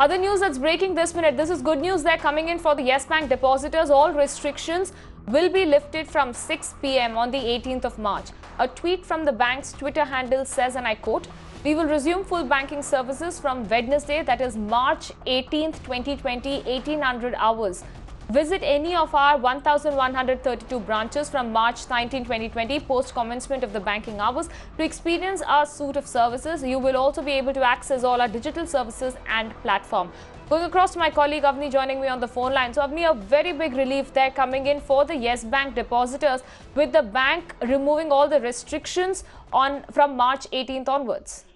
Other news that's breaking this minute. This is good news. They're coming in for the Yes Bank depositors. All restrictions will be lifted from 6 p.m. on the 18th of March. A tweet from the bank's Twitter handle says, and I quote, we will resume full banking services from Wednesday, that is March 18th, 2020, 1800 hours. Visit any of our 1,132 branches from March 19, 2020, post commencement of the banking hours to experience our suite of services. You will also be able to access all our digital services and platform. Going across to my colleague Avni joining me on the phone line. So Avni, a very big relief there coming in for the Yes Bank depositors with the bank removing all the restrictions on from March 18th onwards.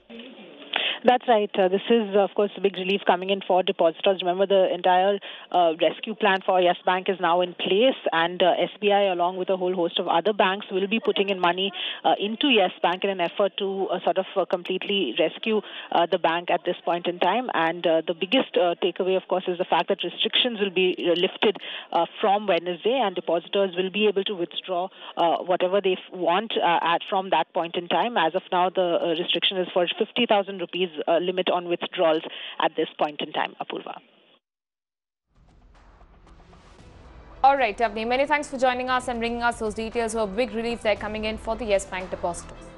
That's right. Uh, this is, of course, a big relief coming in for depositors. Remember, the entire uh, rescue plan for Yes Bank is now in place, and uh, SBI, along with a whole host of other banks, will be putting in money uh, into Yes Bank in an effort to uh, sort of uh, completely rescue the bank at this point in time. And the biggest takeaway, of course, is the fact that restrictions will be lifted from Wednesday, and depositors will be able to withdraw whatever they want at from that point in time. As of now, the restriction is for 50,000 rupees uh, limit on withdrawals at this point in time, Apurva. All right, Avni, many thanks for joining us and bringing us those details. A big relief there coming in for the Yes Bank depositors.